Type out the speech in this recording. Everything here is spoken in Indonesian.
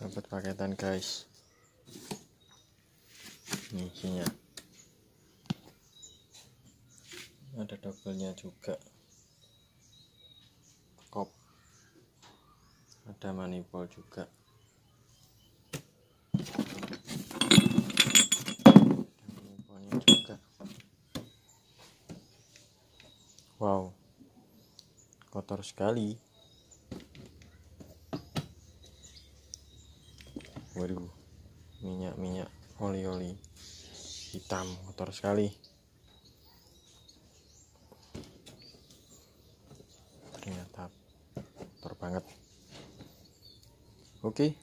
dapat paketan guys. Ini isinya. Ada doublenya juga. Kop. Ada manifold juga. Wow. Kotor sekali waduh minyak-minyak oli-oli hitam kotor sekali. Ternyata kotor banget. Oke